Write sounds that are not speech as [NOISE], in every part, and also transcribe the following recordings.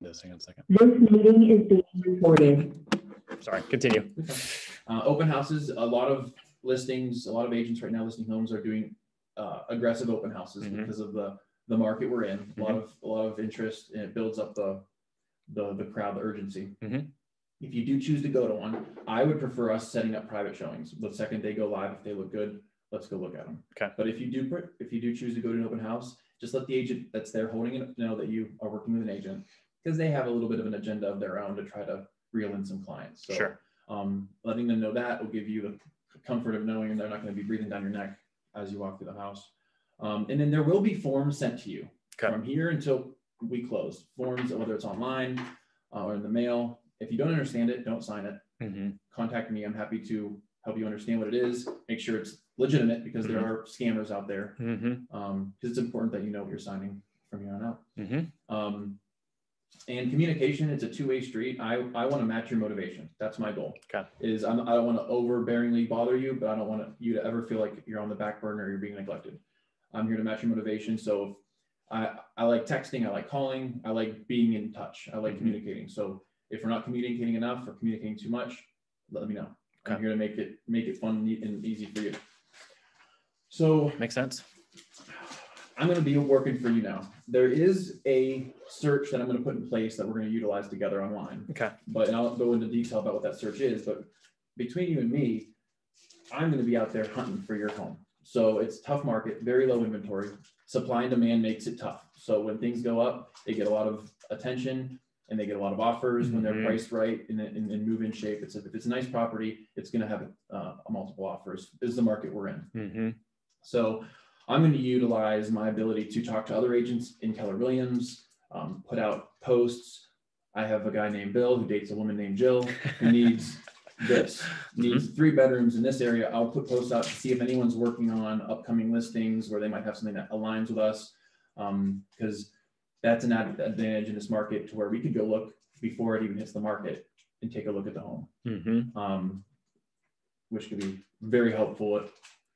This, hang on a second. This meeting is being recorded. Sorry, continue. Uh, open houses, a lot of listings, a lot of agents right now listing homes are doing uh, aggressive open houses Mhm. because of the the market we're in. A lot of a lot of interest and it builds up the the the crowd, the urgency. Mhm. If you do choose to go to one, I would prefer us setting up private showings. The second they go live, if they look good, let's go look at them. Okay. But if you do pr- if you do choose to go to an open house, just let the agent that's there holding it know that you are working with an agent because they have a little bit of an agenda of their own to try to reel in some clients. So Sure. um, letting them know that will give you the comfort of knowing they're not going to be breathing down your neck as you walk through the house. Um, and then there will be forms sent to you Okay. from here until we close. Forms, whether it's online uh, or in the mail. If you don't understand it, don't sign it. hmm Contact me. I'm happy to help you understand what it is. Make sure it's legitimate because there Mhm. are scammers out there. hmm Um, because it's important that you know what you're signing from here on out. And communication, it's a two-way street. I, I want to match your motivation. That's my goal. Okay. Is I'm, I don't want to overbearingly bother you, but I don't want you to ever feel like you're on the back burner or you're being neglected. I'm here to match your motivation. So if I, I like texting, I like calling, I like being in touch, I like Mhm. communicating. So if we're not communicating enough or communicating too much, let me know. I'm here to make it make it fun and easy for you. So Makes sense. I'm going to be working for you now. There is a search that I'm going to put in place that we're going to utilize together online. Okay. But and I'll go into detail about what that search is. But between you and me, I'm going to be out there hunting for your home. So it's tough market, very low inventory. Supply and demand makes it tough. So when things go up, they get a lot of attention and they get a lot of offers when they're Mhm. priced right and, and, and move in shape. It's a, if it's a nice property, it's going to have uh, multiple offers. This is the market we're in. hmm So I'm going to utilize my ability to talk to other agents in Keller Williams, um, put out posts. I have a guy named Bill who dates a woman named Jill who [LAUGHS] needs this, needs three bedrooms in this area. I'll put posts out to see if anyone's working on upcoming listings where they might have something that aligns with us. Um, because that's an ad- advantage in this market to where we could go look before it even hits the market and take a look at the home hmm um, which could be very helpful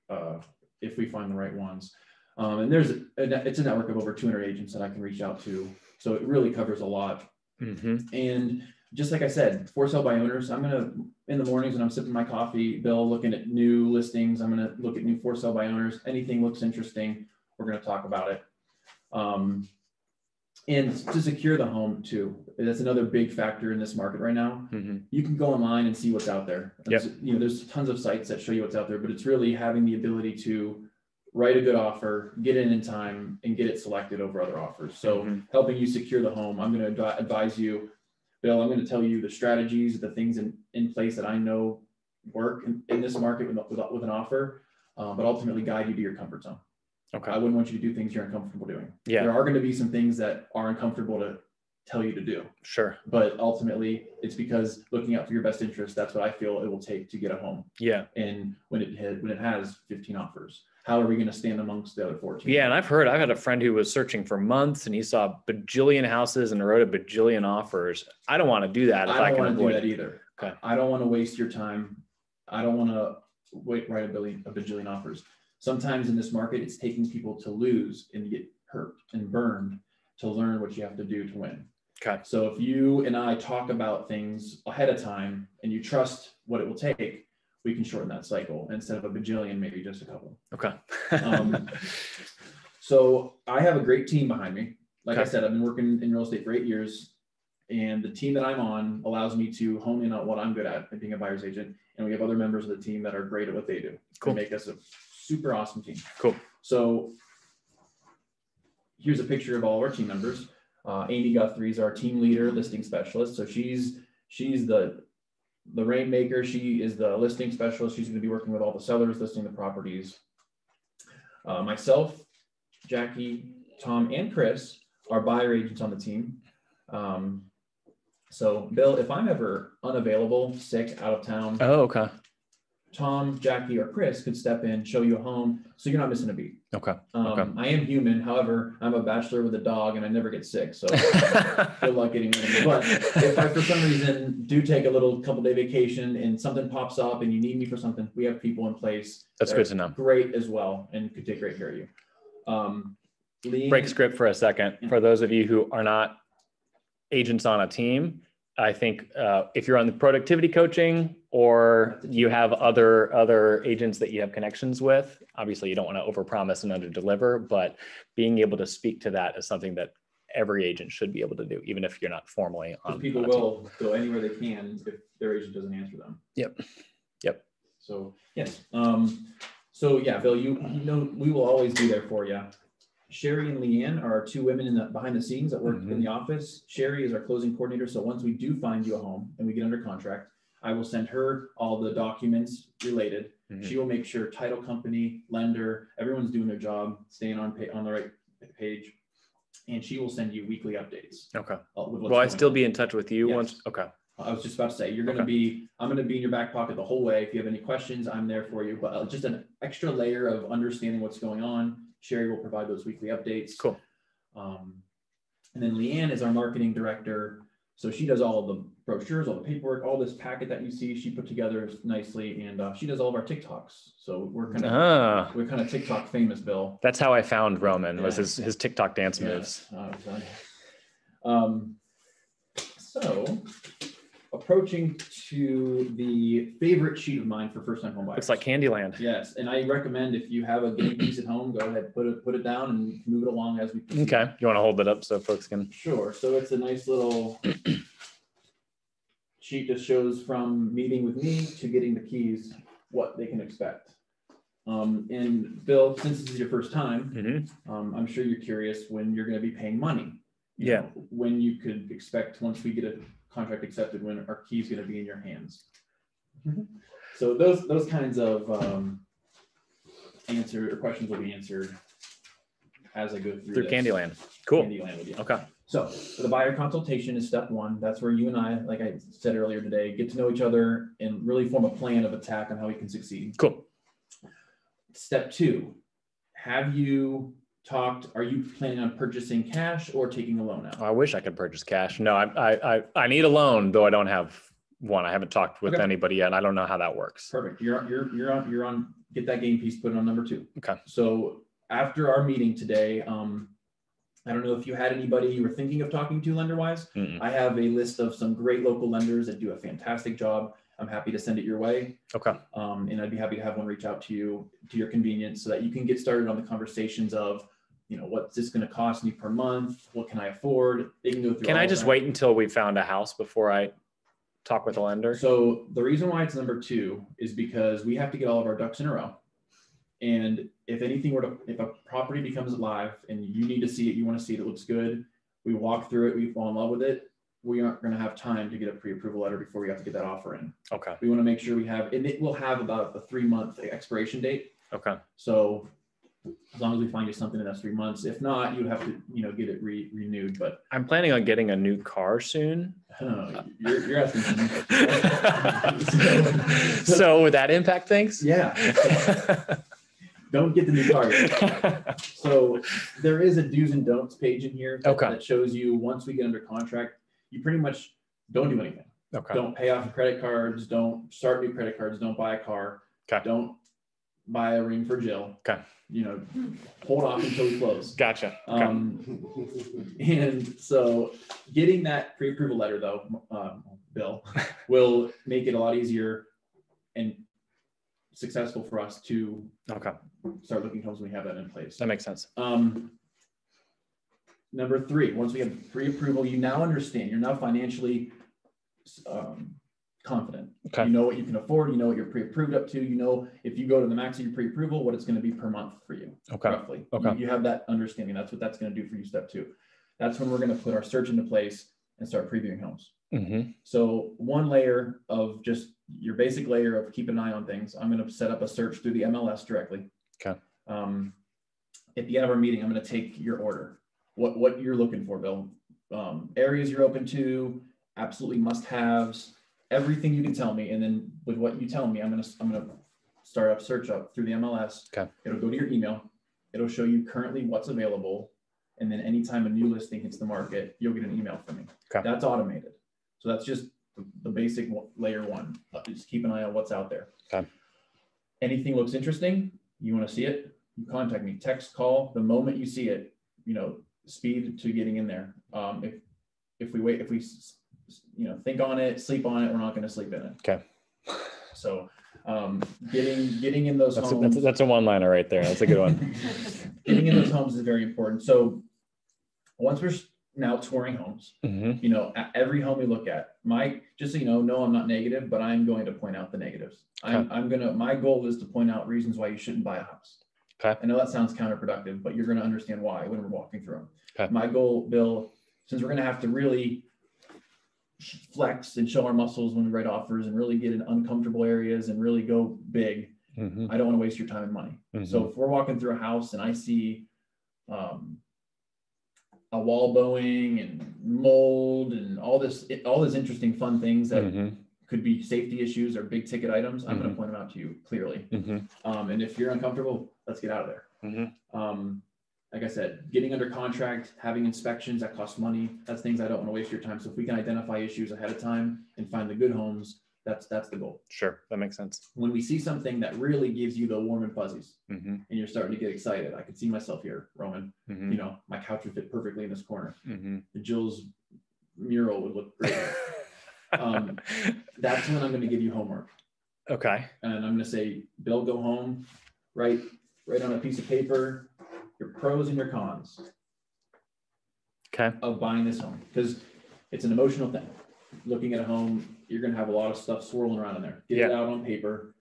uh, if we find the right ones. Um, and there's a, it's a network of over 200 agents that I can reach out to, so it really covers a lot. hmm And just like I said, for sale by owners, I'm gonna in the mornings when I'm sipping my coffee, Bill, looking at new listings. I'm gonna look at new for sale by owners. Anything looks interesting, we're gonna talk about it. Um, and to secure the home too, that's another big factor in this market right now hmm you can go online and see what's out there. There's, You know, there's tons of sites that show you what's out there, but it's really having the ability to write a good offer, get in in time, and get it selected over other offers. So Mhm. helping you secure the home, I'm going to advise you, Bill. I'm going to tell you the strategies, the things in, in place that I know work in, in this market with, with, with an offer, uh, but ultimately guide you to your comfort zone. Okay. I wouldn't want you to do things you're uncomfortable doing. Yeah. There are going to be some things that are uncomfortable to tell you to do Sure. but ultimately it's because looking out for your best interest that's what i feel it will take to get a home Yeah. and when it had when it has 15 offers how are we going to stand amongst the other 14 Yeah. And I've heard, I've had a friend who was searching for months and he saw a bajillion houses and wrote a bajillion offers. I don't want to do that if I, i don't can want to do that it. either Okay. i don't want to waste your time i don't want to wait write a billion a bajillion offers sometimes in this market it's taking people to lose and get hurt and burned to learn what you have to do to win Okay. so if you and i talk about things ahead of time and you trust what it will take we can shorten that cycle instead of a bajillion maybe just a couple Okay. Um, [LAUGHS] So I have a great team behind me. Like I said, I've been working in real estate for eight years, and the team that I'm on allows me to hone in on what I'm good at, at being a buyer's agent. And we have other members of the team that are great at what they do. Cool. They make us a super awesome team. Cool. So here's a picture of all of our team members. Uh, Amy Guthrie is our team leader, listing specialist. So she's she's the the rainmaker. She is the listing specialist. She's going to be working with all the sellers listing the properties. Uh, myself, Jackie, Tom, and Chris are buyer agents on the team. Um, so, Bill, if I'm ever unavailable, sick, out of town, oh, okay. Tom, Jackie, or Chris could step in, show you a home, so you're not missing a beat. Okay. Um, Okay. I am human. However, I'm a bachelor with a dog, and I never get sick. So, [LAUGHS] good luck getting rid of me. But if I, for some reason, do take a little couple day vacation and something pops up and you need me for something, we have people in place. That's that good to know. Great as well, and could take great care of you. Um, Lean- Break script for a second. For those of you who are not agents on a team. I think uh, if you're on the productivity coaching or you have other other agents that you have connections with, obviously you don't want to overpromise and underdeliver, but being able to speak to that is something that every agent should be able to do, even if you're not formally on. People on will go anywhere they can if their agent doesn't answer them. Yep. Yep. So, yes, um, so yeah, Bill, you, you know, we will always be there for you. Sherry and Leanne are two women in the, behind the scenes that work in the office. Sherry is our closing coordinator, so once we do find you a home and we get under contract, I will send her all the documents related. Mhm. She will make sure title company, lender, everyone's doing their job, staying on pa- on the right page. And she will send you weekly updates. Okay. Uh, will I going still on. be in touch with you Yes. once? Okay. I was just about to say, you're gonna Okay. be, I'm gonna be in your back pocket the whole way. If you have any questions, I'm there for you, but uh, just an extra layer of understanding what's going on. Sherry will provide those weekly updates. Cool. Um, and then Leanne is our marketing director. So she does all of the brochures, all the paperwork, all this packet that you see, she put together nicely and uh, she does all of our TikToks. So we're kind of, Ah, we're kind of TikTok famous, Bill. that's how I found Roman was Yeah. his, his TikTok dance Yeah. moves. Uh. Um, so approaching to the favorite sheet of mine for first time home buyers. Looks like Candyland. Yes, and I recommend if you have a game piece at home, go ahead, put it, put it down and move it along as we. proceed. Okay. You want to hold it up so folks can? Sure, so it's a nice little [CLEARS THROAT] sheet that shows from meeting with me to getting the keys, what they can expect. Um, and Bill, since this is your first time, Mhm. um, I'm sure you're curious when you're gonna be paying money. You Yeah. know, When you could expect, once we get a contract accepted, when our key is gonna be in your hands. Mhm. So those, those kinds of, um, answer, or questions will be answered as I go through. Through this. Candyland. Cool. Candyland with you. Okay. So the buyer consultation is step one. That's where you and I, like I said earlier today, get to know each other and really form a plan of attack on how we can succeed. Cool. Step two, have you talked, are you planning on purchasing cash or taking a loan out? I wish I could purchase cash. No, I, I, I, need a loan, though I don't have one. I haven't talked with Okay. anybody yet. I don't know how that works. Perfect. You're, you're, you're on, you're on, get that game piece, put it on number two. Okay. So after our meeting today, um, I don't know if you had anybody you were thinking of talking to lender wise. Mm-mm. I have a list of some great local lenders that do a fantastic job. I'm happy to send it your way. Okay. Um, and I'd be happy to have one reach out to you to your convenience so that you can get started on the conversations of, you know, what's this going to cost me per month? What can I afford? They can go through. Can I just that. wait until we found a house before I talk with a lender? So the reason why it's number two is because we have to get all of our ducks in a row. And if anything were to, if a property becomes live and you need to see it, you want to see it, it looks good, we walk through it, we fall in love with it, we aren't going to have time to get a pre-approval letter before we have to get that offer in. Okay. We want to make sure we have, and it will have about a three month expiration date. Okay. So as long as we find you something in that three months, if not, you have to, you know, get it re- renewed, but I'm planning on getting a new car soon. uh, you're, you're asking. [LAUGHS] so would that impact things? Yeah, don't get the new car. [LAUGHS] So there is a do's and don'ts page in here. that- Okay. That shows you, once we get under contract, you pretty much don't do anything. okay. Don't pay off credit cards, don't start new credit cards, don't buy a car. Okay. Don't buy a ring for Jill. Okay. You know, hold off until we close. Gotcha. Okay. Um, and so getting that pre-approval letter though, um, Bill, [LAUGHS] will make it a lot easier and successful for us to okay. start looking homes when we have that in place. That makes sense. Um, number three, once we have pre-approval, you now understand, you're now financially um, confident. Okay. You know what you can afford, you know what you're pre-approved up to, you know if you go to the max of your pre-approval, what it's going to be per month for you Okay. roughly. Okay. You- You have that understanding. That's what that's going to do for you, step two. That's when we're going to put our search into place and start previewing homes. hmm So one layer of just your basic layer of keep an eye on things. I'm going to set up a search through the MLS directly. Okay. Um, at the end of our meeting, I'm going to take your order. What what you're looking for, Bill? Um, areas you're open to, absolutely must-haves, everything you can tell me, and then with what you tell me, I'm gonna I'm gonna start up search up through the MLS. Okay. It'll go to your email. It'll show you currently what's available, and then anytime a new listing hits the market, you'll get an email from me. Okay. That's automated. So that's just the, basic layer one. Just keep an eye on what's out there. Okay. Anything looks interesting, you want to see it, you contact me, text, call, the moment you see it, you know, speed to getting in there. Um, if if we wait, if we, you know, think on it, sleep on it, we're not gonna sleep in it. Okay. So, um, getting, getting in those That's, a- homes. that's, that's a one liner right there. That's a good one. [LAUGHS] Getting in those homes is very important. So once we're now touring homes, hmm you know, at every home we look at, my, just so you know, no, I'm not negative, but I'm going to point out the negatives. I'm, I'm gonna, my goal is to point out reasons why you shouldn't buy a house. Okay. I know that sounds counterproductive, but you're gonna understand why when we're walking through them. Okay. My goal, Bill, since we're gonna have to really flex and show our muscles when we write offers and really get in uncomfortable areas and really go big, hmm I don't wanna waste your time and money. Mm-hmm. So if we're walking through a house and I see um, a wall bowing and mold and all this, all these interesting fun things that hmm could be safety issues or big ticket items, I'm going to point them out to you clearly. hmm Um, and if you're uncomfortable, let's get out of there. Mhm. Um, like I said, getting under contract, having inspections that cost money, that's things I don't want to waste your time. So if we can identify issues ahead of time and find the good homes, that's that's the goal. Sure, that makes sense. When we see something that really gives you the warm and fuzzies, hmm and you're starting to get excited. I can see myself here, Roman. hmm You know, my couch would fit perfectly in this corner. hmm Jill's mural would look great. [LAUGHS] Um, That's when I'm going to give you homework, okay. and I'm going to say, Bill, go home, write write on a piece of paper your pros and your cons Okay. of buying this home because it's an emotional thing. Looking at a home, you're going to have a lot of stuff swirling around in there. Get it out on paper,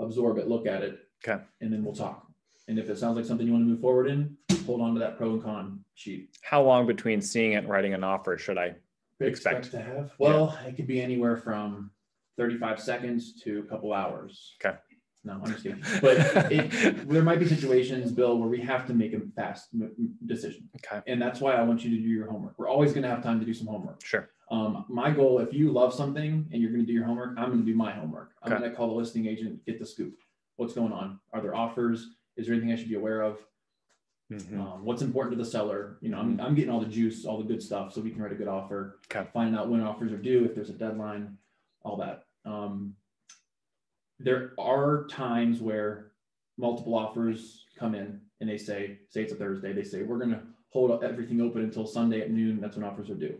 absorb it, look at it, Okay. and then we'll talk. And if it sounds like something you want to move forward in, hold on to that pro and con sheet. How long between seeing it and writing an offer should I? Expect. to have? Well, it could be anywhere from thirty-five seconds to a couple hours. Okay. No, I'm just kidding. [LAUGHS] But it, there might be situations, Bill, where we have to make a fast m- decision. Okay. And that's why I want you to do your homework. We're always going to have time to do some homework. Sure. Um, my goal, if you love something and you're going to do your homework, I'm going to do my homework. I'm Okay. going to call the listing agent, get the scoop. What's going on? Are there offers? Is there anything I should be aware of? Mhm. Um, what's important to the seller? You know, I'm, I'm getting all the juice, all the good stuff, so we can write a good offer. Okay. Finding out when offers are due, if there's a deadline, all that. Um, there are times where multiple offers come in and they say, say it's a Thursday, they say, we're gonna hold everything open until Sunday at noon, that's when offers are due.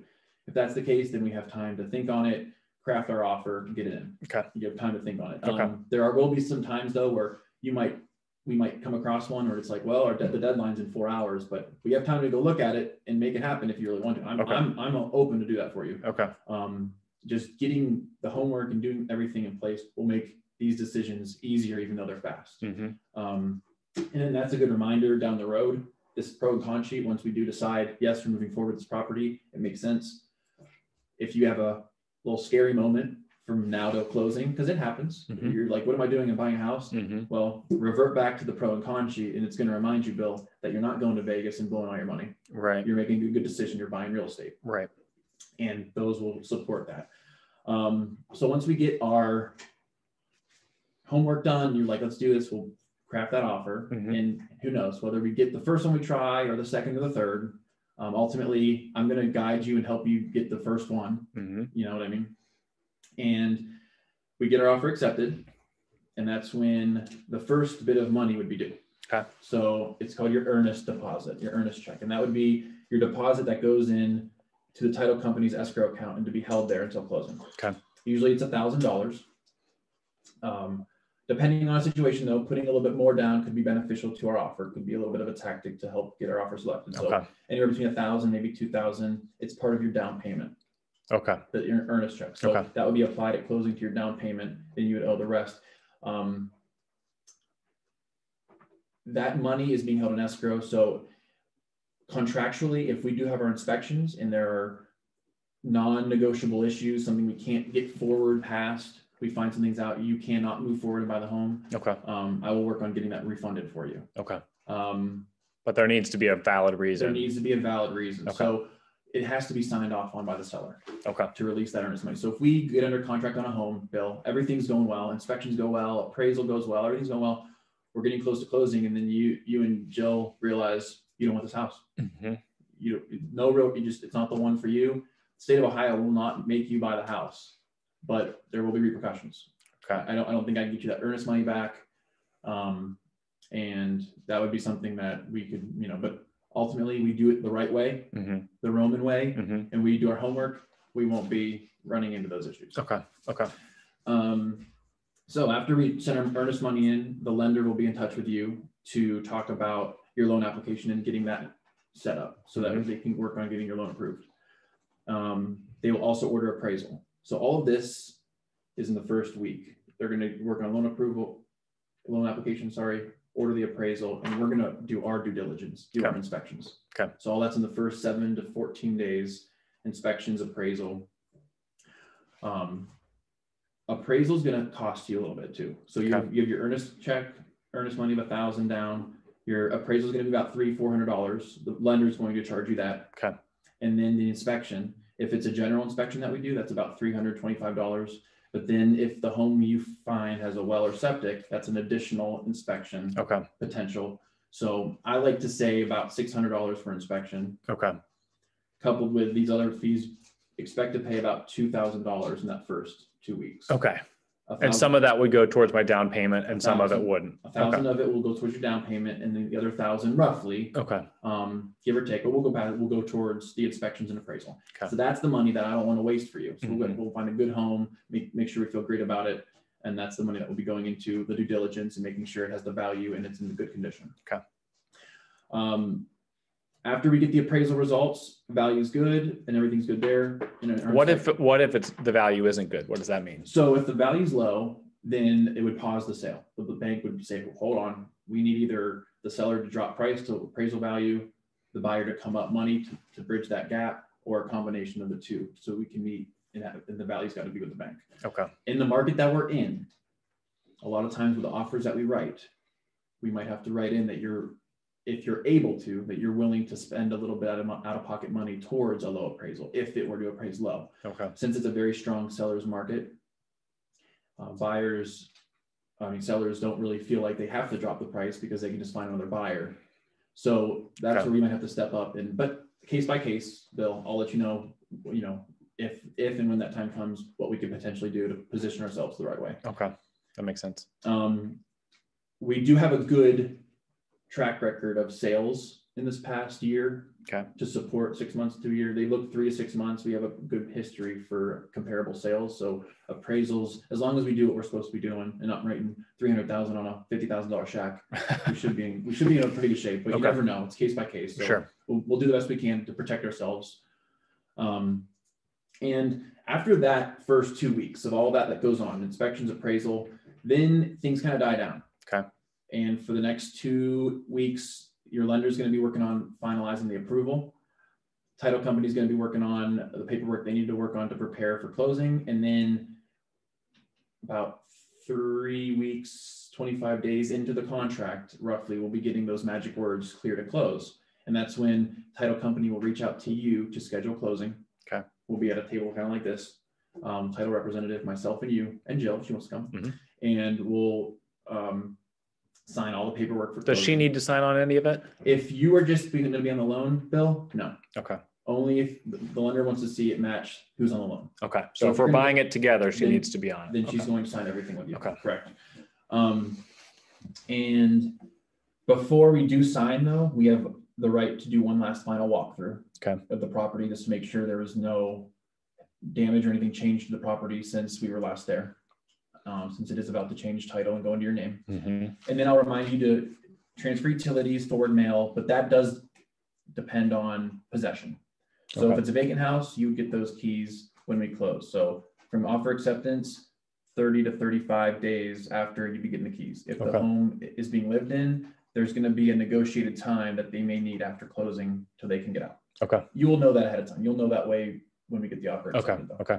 If that's the case, then we have time to think on it, craft our offer, get it in. Okay. You have time to think on it. Okay. Um, there are, will be some times though, where you might, we might come across one or it's like, well, our, de- the deadline's in four hours, but we have time to go look at it and make it happen if you really want to. I'm, Okay. I'm, I'm open to do that for you. Okay. Um, just getting the homework and doing everything in place will make these decisions easier, even though they're fast. hmm Um, and then that's a good reminder down the road, this pro and con sheet, once we do decide, yes, we're moving forward with this property, it makes sense. If you have a little scary moment from now till closing, because it happens, Mhm. you're like, what am I doing? I'm buying a house. hmm Well, revert back to the pro and con sheet, and it's going to remind you, Bill, that you're not going to Vegas and blowing all your money. Right. You're making a good decision. You're buying real estate Right. and those will support that. Um, so once we get our homework done, you're like, let's do this, we'll craft that offer. Mhm. And who knows, whether we get the first one we try or the second or the third, um, ultimately, I'm gonna guide you and help you get the first one, hmm you know what I mean? And we get our offer accepted, and that's when the first bit of money would be due. Okay. So it's called your earnest deposit, your earnest check, and that would be your deposit that goes in to the title company's escrow account and to be held there until closing. Okay. Usually it's a thousand dollars. Um, depending on a situation though, putting a little bit more down could be beneficial to our offer, could be a little bit of a tactic to help get our offer selected. So Okay. anywhere between a thousand, maybe two thousand, it's part of your down payment Okay. the ear- earnest check. So Okay. that would be applied at closing to your down payment, then you would owe the rest. Um, that money is being held in escrow, so contractually, if we do have our inspections and there are non-negotiable issues, something we can't get forward past, we find some things out, you cannot move forward and buy the home, Okay. um, I will work on getting that refunded for you. Okay. Um, But there needs to be a valid reason. there needs to be a valid reason, Okay. so it has to be signed off on by the seller. Okay. to release that earnest money. So if we get under contract on a home, Bill, everything's going well, inspections go well, appraisal goes well, everything's going well. We're getting close to closing, and then you, you and Jill realize you don't want this house. hmm You, no real, you just, it's not the one for you. The State of Ohio will not make you buy the house, but there will be repercussions. Okay. I don't, I don't think I can get you that earnest money back. Um, and that would be something that we could, you know, but ultimately we do it the right way, hmm the Roman way, hmm and we do our homework, we won't be running into those issues. Okay, okay, Um, so after we send our earnest money in, the lender will be in touch with you to talk about your loan application and getting that set up so that they can work on getting your loan approved. Um, they will also order appraisal. So all of this is in the first week. They're gonna work on loan approval, loan application, sorry, order the appraisal, and we're gonna do our due diligence, do our Okay. inspections. Okay. So all that's in the first seven to fourteen days, inspections, appraisal. Um, appraisal is gonna cost you a little bit too. So you have, you have your earnest check, earnest money of a thousand down. Your appraisal is gonna be about three, four hundred dollars. The lender is going to charge you that. Okay. And then the inspection, if it's a general inspection that we do, that's about three hundred twenty-five dollars. But then if the home you find has a well or septic, that's an additional inspection okay, potential. So I like to say about six hundred dollars for inspection, okay, coupled with these other fees, expect to pay about two thousand dollars in that first two weeks. okay. And some of that would go towards my down payment and some of it wouldn't. A thousand of it will go towards your down payment and then the other thousand roughly, Okay, um, give or take, but we'll go back, we'll go towards the inspections and appraisal. Okay. So that's the money that I don't want to waste for you. So we'll, Mhm. we'll find a good home, make, make sure we feel great about it. And that's the money that will be going into the due diligence and making sure it has the value and it's in good condition. Okay. Um, after we get the appraisal results, value's good and everything's good there. and our what if, what if it's, the value isn't good? What does that mean? so if the value's low, then it would pause the sale. The the bank would say, "Well, hold on, we need either the seller to drop price to appraisal value, the buyer to come up money to, to bridge that gap, or a combination of the two. So we can meet and that, and the value's got to be with the bank. Okay, In the market that we're in, a lot of times with the offers that we write, we might have to write in that you're, if you're able to, that you're willing to spend a little bit out of, out of pocket money towards a low appraisal, if it were to appraise low okay, since it's a very strong seller's market, uh, buyers, I mean, sellers don't really feel like they have to drop the price because they can just find another buyer. So that's Okay. where we might have to step up and, but case by case, Bill, I'll let you know, you know, if, if and when that time comes, what we could potentially do to position ourselves the right way. okay. That makes sense. Um, we do have a good track record of sales in this past year. Okay. To support six months to a year. They look three to six months. We have a good history for comparable sales. So appraisals, as long as we do what we're supposed to be doing and not writing three hundred thousand on a fifty thousand dollar shack, we should be, in- we should be in a pretty good shape, but you never know. It's case by case. So Sure, we'll, we'll do the best we can to protect ourselves. Um, and after that first two weeks of all that that goes on, inspections, appraisal, then things kind of die down. Okay. And for the next two weeks, your lender's going to be working on finalizing the approval. Title company's going to be working on the paperwork they need to work on to prepare for closing, and then about three weeks, 25 days into the contract, roughly, we'll be getting those magic words clear to close. And that's when title company will reach out to you to schedule closing. Okay. We'll be at a table kind of like this. Um, title representative, myself and you, and Jill, she wants to come. Mhm. And we'll um, sign all the paperwork for. does she need to sign on any of it? If you are just going to be on the loan, Bill, no. Okay, Only if the lender wants to see it match who's on the loan. okay. So So if we're buying it together, she then- needs to be on then it. she's Okay. going to sign everything with you. Okay. Correct. Um, and before we do sign though, we have the right to do one last final walkthrough. Okay. Of the property, just to make sure there was no damage or anything changed to the property since we were last there. Um, since it is about to change title and go into your name. Mhm. And then I'll remind you to transfer utilities, forward mail, but that does depend on possession. So if it's a vacant house, you get those keys when we close. So from offer acceptance, thirty to thirty-five days after you be getting the keys. If the home is being lived in, there's gonna be a negotiated time that they may need after closing till they can get out. Okay, You will know that ahead of time. You'll know that way when we get the offer okay, though. okay.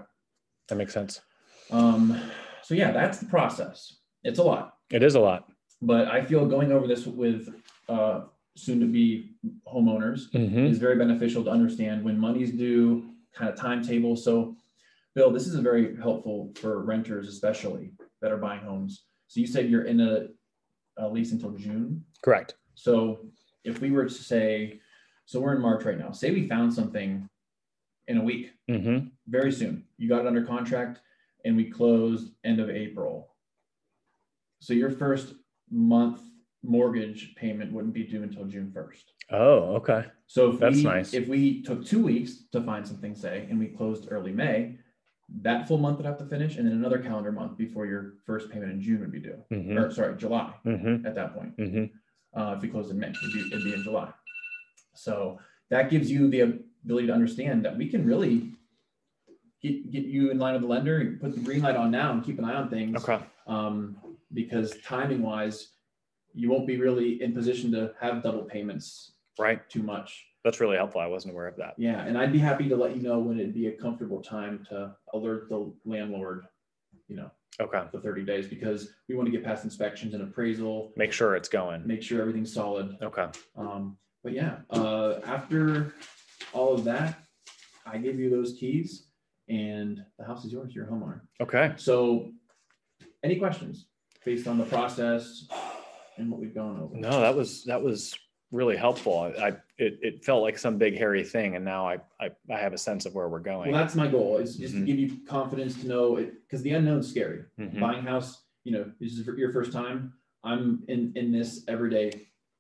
That makes sense. Um, so yeah, that's the process. It's a lot. It is a lot. But I feel going over this with uh, soon to be homeowners Mhm. is very beneficial to understand when money's due, kind of timetable. So, Bill, this is very helpful for renters, especially that are buying homes. So you said you're in a, a lease until June. Correct. So if we were to say, so we're in March right now, say we found something in a week, hmm very soon, you got it under contract and we closed end of April. So your first month mortgage payment wouldn't be due until June first. Oh, okay. So if That's we, nice. if we took two weeks to find something, say, and we closed early May, that full month would have to finish, and then another calendar month before your first payment in June would be due. hmm Or sorry, July hmm at that point. hmm Uh, if we closed in May, it'd be, it'd be in July. So that gives you the ability to understand that we can really get, get you in line with the lender and put the green light on now and keep an eye on things. Okay. Um, because timing wise, you won't be really in position to have double payments Right. too much. That's really helpful. I wasn't aware of that. Yeah, and I'd be happy to let you know when it'd be a comfortable time to alert the landlord, you know, Okay. the thirty days, because we want to get past inspections and appraisal, Make sure it's going. make sure everything's solid. Okay. Um, but yeah, uh, after all of that, I give you those keys and the house is yours, you're a homeowner. Okay. So any questions based on the process and what we've gone over? No, that was that was really helpful. I, I it, it felt like some big hairy thing, and now I, I I have a sense of where we're going. Well, that's my goal is just to Mhm. give you confidence to know it, because the unknown's scary. Mhm. Buying house, you know, this is your first time. I'm in, in this every day.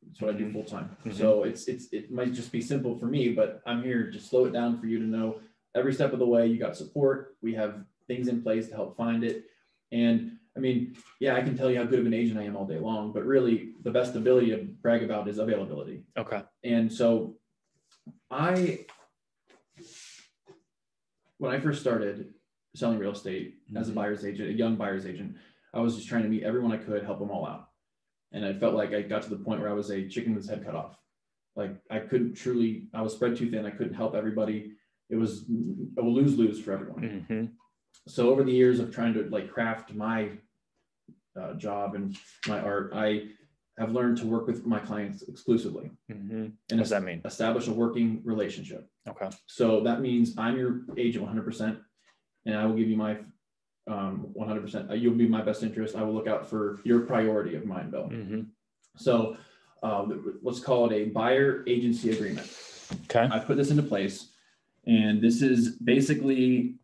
It's what I do Mhm. full time. Mhm. So it's, it's, it might just be simple for me, but I'm here to slow it down for you to know every step of the way you got support. We have things in place to help find it. And I mean, yeah, I can tell you how good of an agent I am all day long, but really the best ability to brag about is availability. Okay. And so I, when I first started selling real estate as a Mhm. buyer's agent, a young buyer's agent, I was just trying to meet everyone I could, help them all out. And I felt like I got to the point where I was a chicken with its head cut off. Like I couldn't truly, I was spread too thin. I couldn't help everybody. It was a lose lose for everyone hmm so over the years of trying to like craft my uh, job and my art, I have learned to work with my clients exclusively hmm What and does that mean? establish a working relationship. Okay. So that means I'm your agent 100%, and I will give you my um, 100%. Uh, You'll be my best interest. I will look out for your priority of mine, Bill. hmm So uh, let's call it a buyer agency agreement. Okay. I put this into place, and this is basically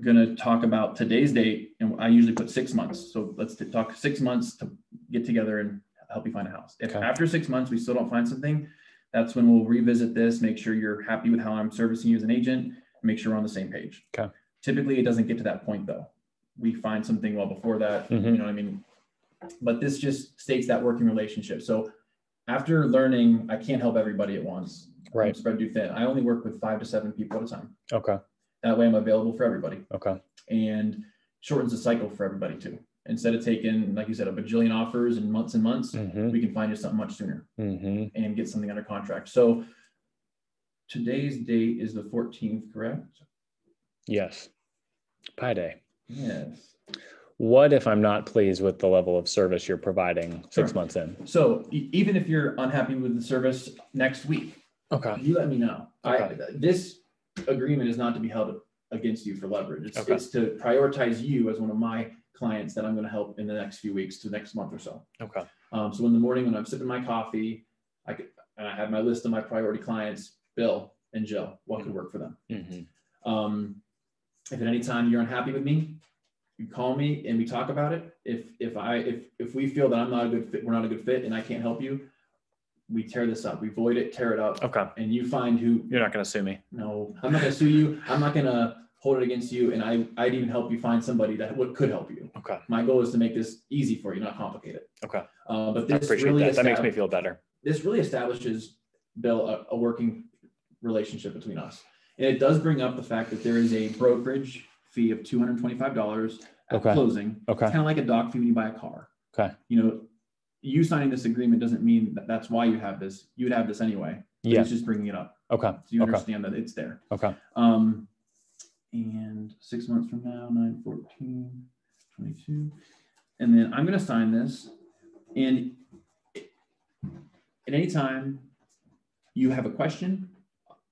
going to talk about today's date, and I usually put six months. So let's talk six months to get together and help you find a house. If Okay. after six months we still don't find something, that's when we'll revisit this, make sure you're happy with how I'm servicing you as an agent, make sure we're on the same page. Okay. Typically, it doesn't get to that point though. We find something well before that. You Mhm. know what I mean? But this just states that working relationship. So after learning, I can't help everybody at once. I'm Right. Spread too thin. I only work with five to seven people at a time. Okay. That way I'm available for everybody Okay. and shortens the cycle for everybody too. Instead of taking, like you said, a bajillion offers in months and months, hmm we can find you something much sooner hmm and get something under contract. So today's date is the 14th, correct? Yes. Pi day. Yes. What if I'm not pleased with the level of service you're providing six Sure. months in? So e- even if you're unhappy with the service next week, Okay. you let me know. I, this agreement is not to be held against you for leverage. It's, Okay. it's to prioritize you as one of my clients that I'm going to help in the next few weeks to next month or so. Okay. Um, so in the morning when I'm sipping my coffee, I could, and I have my list of my priority clients, Bill and Jill, what could work for them. hmm Um, if at any time you're unhappy with me, you call me and we talk about it. If, if I, if, if we feel that I'm not a good fit, we're not a good fit and I can't help you, we tear this up, we void it, tear it up Okay. and you find who, You're not going to sue me. no, I'm not gonna sue you. I'm not gonna hold it against you. And I, I'd even help you find somebody that would, could help you. Okay. My goal is to make this easy for you, not complicate it. Okay. Uh, but this really that. That makes me feel better. this really establishes, Bill, a, a working relationship between us. And it does bring up the fact that there is a brokerage fee of two hundred and twenty-five dollars at Okay. closing. Okay. Kind of like a doc fee when you buy a car. Okay. You know, you signing this agreement doesn't mean that that's why you have this. You would have this anyway. Yeah. It's just bringing it up. Okay. So you Okay. understand that it's there. Okay. Um, and six months from now, 9 14, 22. And then I'm going to sign this. And at any time you have a question,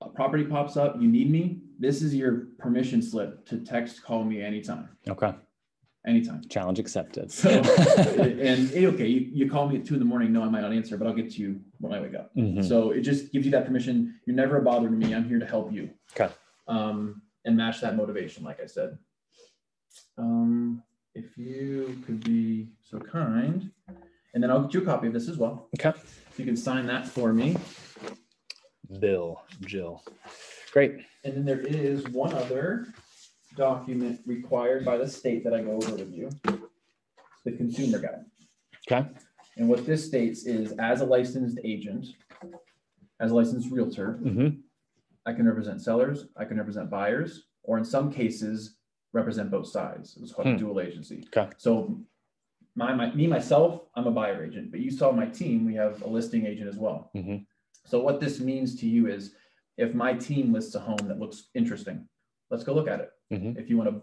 a property pops up, you need me, this is your permission slip to text, call me anytime, Okay. Anytime. Challenge accepted. So, [LAUGHS] and okay, you, you call me at two in the morning, no, I might not answer, but I'll get to you when I wake up. Mhm. So it just gives you that permission. You're never a bother to me. I'm here to help you. Okay. Um, and match that motivation, like I said. Um, if you could be so kind And then I'll get you a copy of this as well. Okay. If you can sign that for me. Bill, Jill. Great. And then there is one other document required by the state that I go over with you. The consumer guide. Okay. And what this states is as a licensed agent, as a licensed realtor, hmm I can represent sellers, I can represent buyers, or in some cases, represent both sides. It's called a Hmm. dual agency. Okay. So my, my, me, myself, I'm a buyer agent, but you saw my team, we have a listing agent as well. hmm So what this means to you is if my team lists a home that looks interesting, let's go look at it. Mhm. If you want to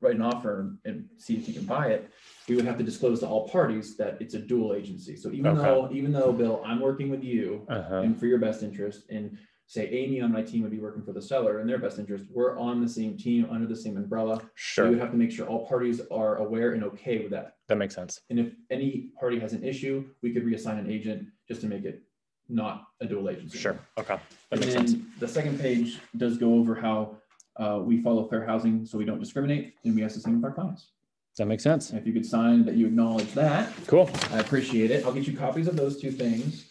write an offer and see if you can buy it, we would have to disclose to all parties that it's a dual agency. So even Okay. though, even though, Bill, I'm working with you Uh-huh. and for your best interest and say Amy on my team would be working for the seller and their best interest, we're on the same team under the same umbrella. Sure. We would have to make sure all parties are aware and okay with that. That makes sense. And if any party has an issue, we could reassign an agent just to make it not a dual agency. Sure. Okay. That And makes sense. then the second page does go over how uh, we follow fair housing, so we don't discriminate, and we ask the same of our clients. That makes sense. If you could sign that you acknowledge that, Cool. I appreciate it. I'll get you copies of those two things.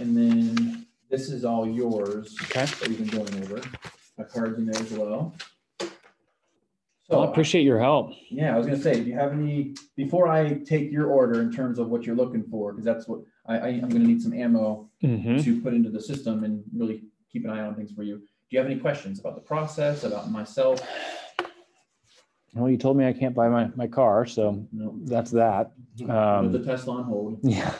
And then this is all yours Okay. that we've been going over. My card's in there as well. So I appreciate your help. yeah, I was gonna say, do you have any, before I take your order in terms of what you're looking for, because that's what, I, I, I'm gonna need some ammo hmm to put into the system and really keep an eye on things for you. Do you have any questions about the process, about myself? Well, you told me I can't buy my, my car, so No. that's that. Put the Um, Tesla on hold. [LAUGHS] yeah.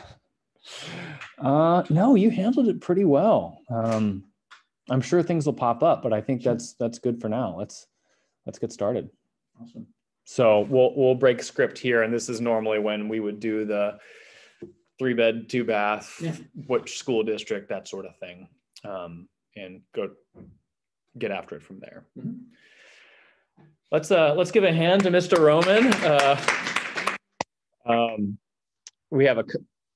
Uh, no, you handled it pretty well. Um, I'm sure things will pop up, but I think Sure. that's that's good for now. Let's let's get started. Awesome. So we'll we'll break script here, and this is normally when we would do the three bed, two bath, Yeah. which school district, that sort of thing, um, and go get after it from there. Mhm. Let's uh let's give a hand to Mr. Roman. Uh, um, we have a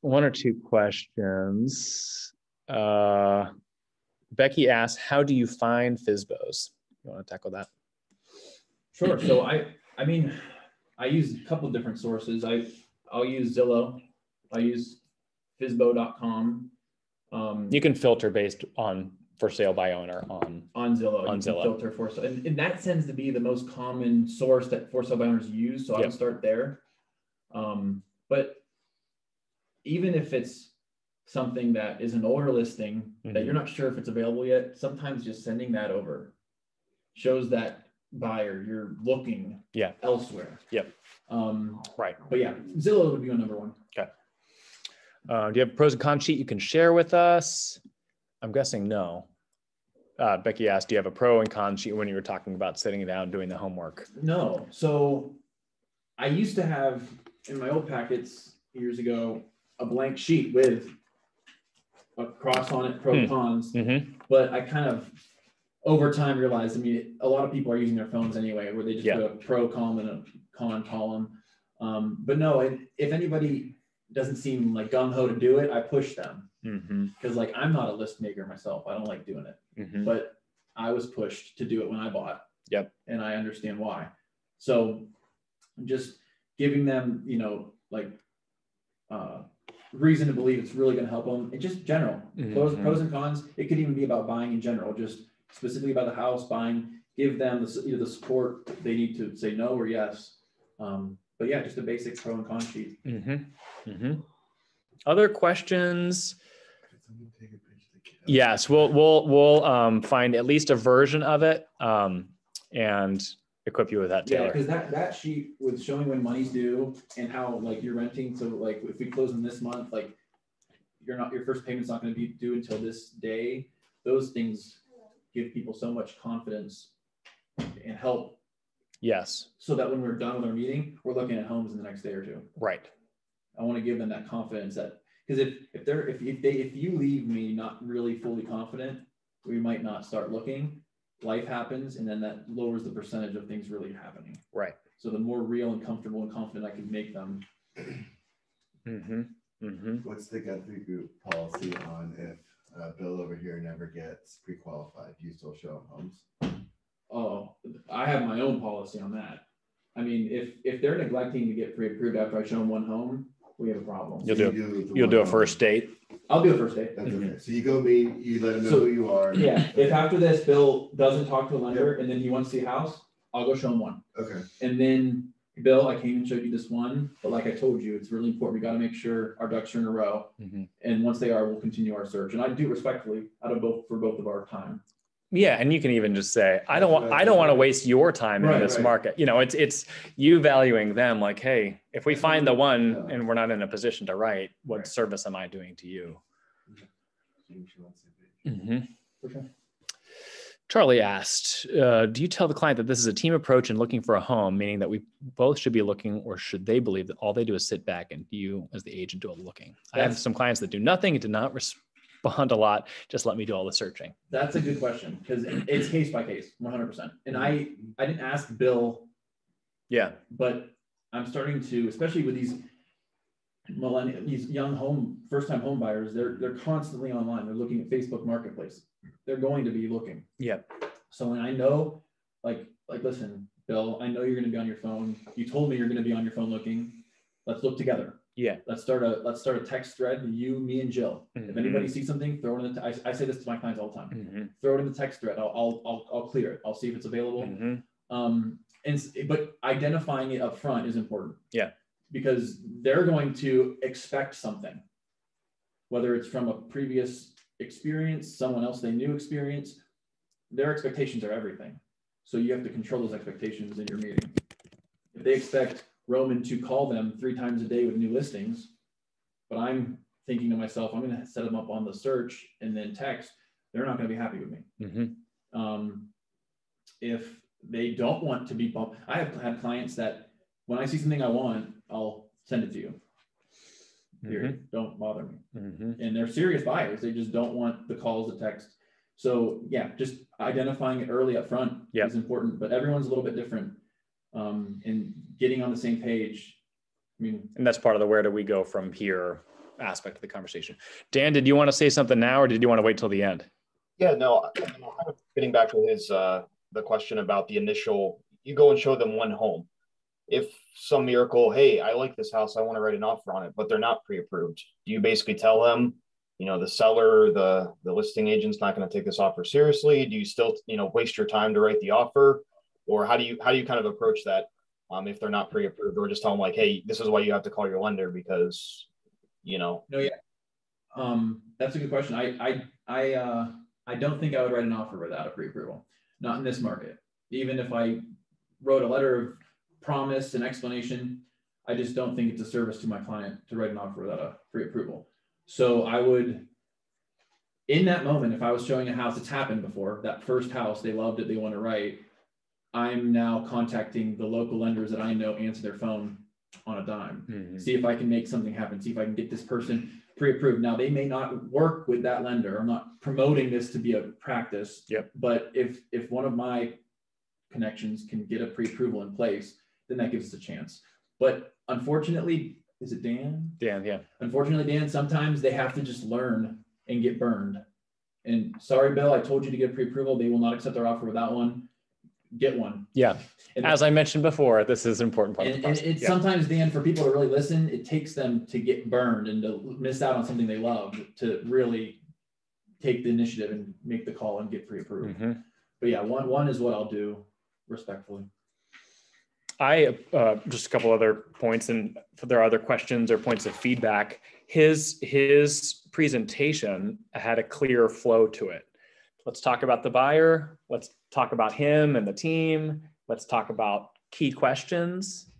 one or two questions. Uh, Becky asks, "How do you find FSBOs?" You want to tackle that? Sure. So I, I mean, I use a couple different sources. I, I'll use Zillow. I use Fizbo.com. Um, You can filter based on for sale by owner on. on Zillow. On Zillow. Filter for sale. And, and that tends to be the most common source that for sale by owners use. So I Yep. would start there. Um, but even if it's something that is an older listing that Mhm. you're not sure if it's available yet, sometimes just sending that over shows that buyer you're looking Yeah. elsewhere. Yep. Um, Right. but yeah, Zillow would be on number one. Uh, do you have a pros and cons sheet you can share with us? I'm guessing no. Uh, Becky asked, do you have a pro and con sheet when you were talking about sitting down doing the homework? No. So I used to have in my old packets years ago a blank sheet with a cross on it, pro Hmm. cons. Mm-hmm. But I kind of over time realized, I mean, a lot of people are using their phones anyway, where they just Yeah. put a pro column and a con column. Um, but no, if, if anybody doesn't seem like gung ho to do it, I push them Mm-hmm. because like I'm not a list maker myself. I don't like doing it. Mm-hmm. but I was pushed to do it when I bought. Yep. And I understand why. So just giving them, you know, like uh, reason to believe it's really going to help them. And just general pros, Mhm. pros and cons. It could even be about buying in general, just specifically about the house buying. Give them the, you know, the support they need to say no or yes. Um, but yeah, just a basic pro and con sheet. Mm-hmm. Mm-hmm. Other questions? Yes, we'll we'll we'll um, find at least a version of it um, and equip you with that, Taylor. Yeah, Taylor. because that, that sheet with showing when money's due and how like you're renting, so like if we close in this month, like you're not, your first payment's not gonna be due until this day. Those things give people so much confidence and help Yes, so that when we're done with our meeting, we're looking at homes in the next day or two. right. I want to give them that confidence that, because if, if they're, if, if they, if you leave me not really fully confident, we might not start looking. Life happens and then that lowers the percentage of things really happening. Right. So the more real and comfortable and confident I can make them. Mm-hmm. Mm-hmm. What's the Guthrie Group policy on if uh, Bill over here never gets pre-qualified? Do you still show him homes? Oh, I have my own policy on that. I mean, if, if they're neglecting to get pre-approved after I show them one home, we have a problem. You'll do you you'll do a first date. I'll do a first date. That's okay. So you go meet, you let them know So- who you are. Yeah, if after this, Bill doesn't talk to a lender and then he wants to see a house, I'll go show him one. Okay, And then, Bill, I came and showed you this one, but like I told you, it's really important. We gotta make sure our ducks are in a row. Mhm. And once they are, we'll continue our search. And I do respectfully out of both, for both of our time. Yeah, and you can even just say, I don't want, I don't want to waste your time in this right. market. You know, it's it's you valuing them like, hey, if we find the one and we're not in a position to write, what Right. service am I doing to you? Seeing she wants to be. Mhm. For. Charlie asked, uh, do you tell the client that this is a team approach and looking for a home, meaning that we both should be looking, or should they believe that all they do is sit back and you as the agent do all the looking? I have some clients that do nothing and did not [LAUGHS] respond a lot. Just let me do all the searching. That's a good question, because it's case by case, one hundred percent. And I, I didn't ask Bill Yeah. but I'm starting to, especially with these millennial, these young home, first-time home buyers, they're, they're constantly online. They're looking at Facebook Marketplace. They're going to be looking. Yeah. So when I know, like, like, listen, Bill, I know you're gonna be on your phone. You told me you're gonna be on your phone looking. Let's look together. Yeah. Let's start a, let's start a text thread, you, me and Jill. If Mhm. anybody sees something, throw it in the, I, I say this to my clients all the time. Mhm. Throw it in the text thread. I'll, I'll, I'll, I'll clear it. I'll see if it's available. Mhm. Um, and, but identifying it up front is important. Yeah. Because they're going to expect something. Whether it's from a previous experience, someone else they knew experience, their expectations are everything. So you have to control those expectations in your meeting. If they expect Roman to call them three times a day with new listings, but I'm thinking to myself, I'm gonna set them up on the search and then text, they're not gonna be happy with me Mhm. um, if they don't want to be bumped, I have had clients that when I see something I want, I'll send it to you. Period. Don't bother me. Mhm. And they're serious buyers. They just don't want the calls, the text. So yeah, just identifying it early up front Yeah. is important, but everyone's a little bit different. Um, and getting on the same page. I mean, And that's part of the where do we go from here aspect of the conversation. Dan, did you want to say something now or did you want to wait till the end? Yeah, no, I- I'm kind of getting back to his, uh, the question about the initial, you go and show them one home. If some miracle, hey, I like this house, I want to write an offer on it, but they're not pre-approved. Do you basically tell them, you know, the seller, the, the listing agent's not going to take this offer seriously? Do you still, you know, waste your time to write the offer? Or how do you, how do you kind of approach that? Um, if they're not pre-approved or just tell them like, hey, this is why you have to call your lender because, you know, no, yeah. Um, that's a good question. I, I, I, uh, I don't think I would write an offer without a pre-approval, not in this market. Even if I wrote a letter of promise and explanation, I just don't think it's a service to my client to write an offer without a pre-approval. So I would, in that moment, if I was showing a house that's happened before, that first house, they loved it, they want to write, I'm now contacting the local lenders that I know answer their phone on a dime Mhm. see if I can make something happen, see if I can get this person pre-approved. Now, they may not work with that lender. I'm not promoting this to be a practice. Yep. But if, if one of my connections can get a pre-approval in place, then that gives us a chance. But unfortunately, is it Dan? Dan, yeah. Unfortunately, Dan, sometimes they have to just learn and get burned. And sorry, Bill, I told you to get pre-approval. They will not accept our offer without one. Get one. Yeah. And- As I mentioned before, this is an important part and, and it's Yeah. sometimes Dan, for people to really listen, it takes them to get burned and to miss out on something they love to really take the initiative and make the call and get pre-approved. Mhm. But yeah, one one is what I'll do respectfully. I, uh, just a couple other points and if there are other questions or points of feedback. His, his presentation had a clear flow to it. Let's talk about the buyer. Let's talk about him and the team. Let's talk about key questions.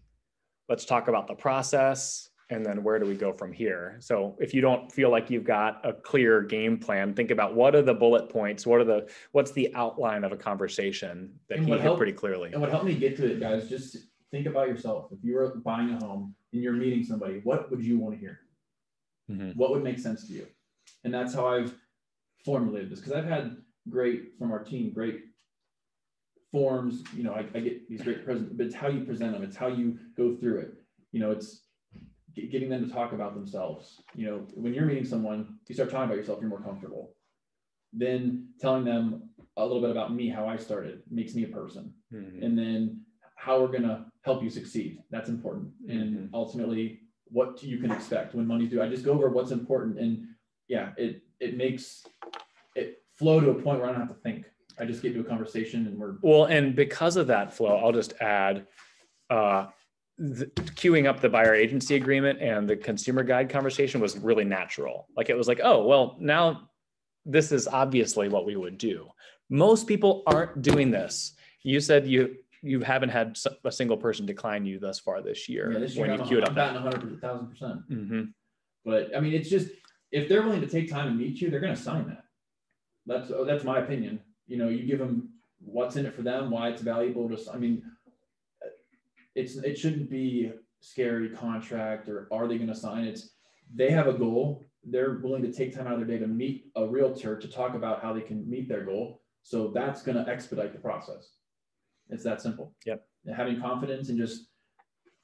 Let's talk about the process and then where do we go from here? So if you don't feel like you've got a clear game plan, think about what are the bullet points? What are the, what's the outline of a conversation that And he what hit helped- pretty clearly? And what helped me get to it, guys, just think about yourself. If you were buying a home and you're meeting somebody, what would you want to hear? Mhm. What would make sense to you? And that's how I've formulated this because I've had great from our team, great forms. You know, I, I get these great presents, but it's how you present them. It's how you go through it. You know, it's getting them to talk about themselves. You know, when you're meeting someone, you start talking about yourself, you're more comfortable. Then telling them a little bit about me, how I started, makes me a person Mhm. and then how we're gonna help you succeed. That's important. And Mhm. ultimately, what you can expect when money's due. I just go over what's important and yeah, it, it makes flow to a point where I don't have to think. I just get to a conversation and we're, Well, and because of that flow, I'll just add, uh, the, queuing up the buyer agency agreement and the consumer guide conversation was really natural. Like it was like, oh, well, now this is obviously what we would do. Most people aren't doing this. You said you you haven't had a single person decline you thus far this year yeah, this year when you I'm, queued I'm up hundred thousand percent. hmm But I mean, it's just, if they're willing to take time and meet you, they're gonna sign that. That's, oh, that's my opinion. You know, you give them what's in it for them, why it's valuable Just I mean, it's, it shouldn't be scary contract or are they gonna sign it? They have a goal. They're willing to take time out of their day to meet a realtor to talk about how they can meet their goal. So that's gonna expedite the process. It's that simple. Yep. And Having confidence and just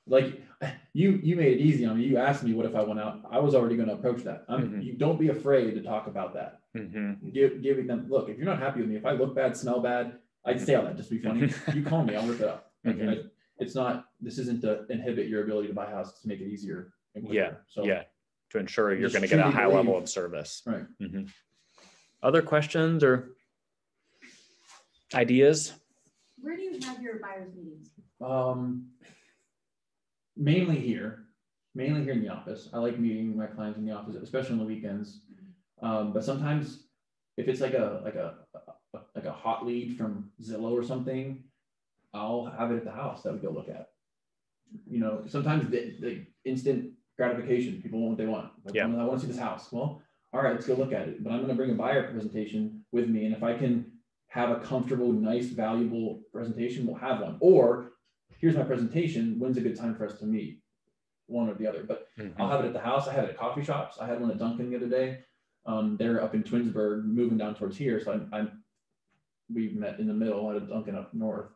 like [SIGHS] you, you made it easy on me. You asked me what if I went out. I was already going to approach that. I'm, Mhm. you don't be afraid to talk about that. hmm Give, giving them, look, if you're not happy with me, if I look bad, smell bad, I'd say all that just to be funny. you call me, I'll rip it up. [LAUGHS] Like, Mhm. I- It's not, this isn't to inhibit your ability to buy houses to make it easier. Yeah, So yeah. To ensure you're going to get a truly high level of service. Right. Mhm. Other questions or ideas? Where do you have your buyers meetings? Um, mainly here, mainly here in the office. I like meeting my clients in the office, especially on the weekends. Um, but sometimes if it's like a, like a, a- like a hot lead from Zillow or something, I'll have it at the house that we go look at. You know, sometimes the, the instant gratification, people want what they want. Like, Yeah. I want to see this house. Well, all right, let's go look at it. But I'm gonna bring a buyer presentation with me. And if I can have a comfortable, nice, valuable presentation, we'll have one. Or here's my presentation, when's a good time for us to meet? One or the other, but I'll have it at the house. I have it at coffee shops. I had one at Dunkin' the other day. Um, they're up in Twinsburg, moving down towards here, so I'm, I'm, we met in the middle at a Dunkin' up north.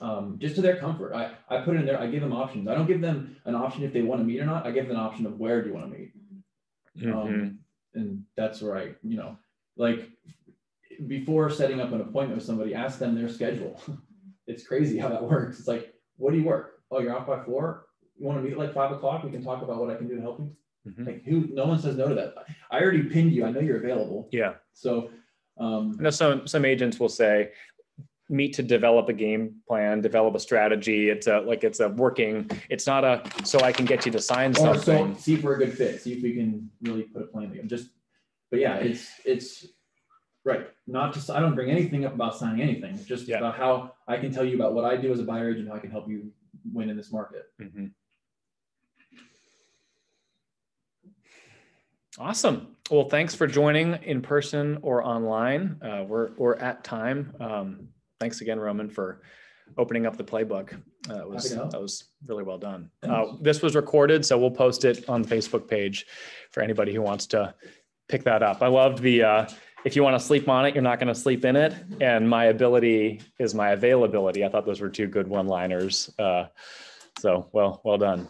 Um, just to their comfort. I, I put in there, I give them options. I don't give them an option if they want to meet or not. I give them an option of where do you want to meet? Mhm. Um, and that's where I, you know, like before setting up an appointment with somebody, ask them their schedule. [LAUGHS] it's crazy how that [LAUGHS] works. It's like, what do you work? Oh, you're off by four? You want to meet at like five o'clock? We can talk about what I can do to help you. Mhm. Like who, no one says no to that. I already pinned you. I know you're available. Yeah. So, um, I know some some agents will say meet to develop a game plan, develop a strategy. It's a like it's a working. It's not a so I can get you to sign or so see if we're a good fit, see if we can really put a plan together. Just, but yeah, it's, it's, right, not just, I don't bring anything up about signing anything, it's just Yeah. about how I can tell you about what I do as a buyer agent, how I can help you win in this market. Mhm. Awesome. Well, thanks for joining in person or online. Uh, we're we're at time. Um, thanks again, Roman, for opening up the playbook. Uh, it was Happy to help. that was really well done. Uh, this was recorded, so we'll post it on the Facebook page for anybody who wants to pick that up. I loved the uh, if you want to sleep on it, you're not going to sleep in it, and my ability is my availability. I thought those were two good one-liners. Uh, so well, well done.